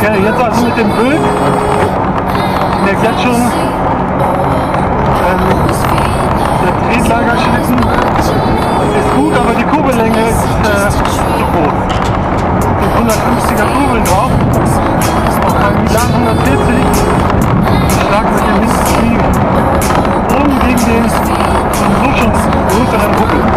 Okay, jetzt also mit dem Bild. Der Gletscher, ähm, der Tretlagerschlitten ist gut, aber die Kurbellänge ist äh, zu groß. Mit 150er Kurbeln drauf, auf einem Milan 140, stark mit dem Hinterknie, oben gegen den so schon größeren Huckel.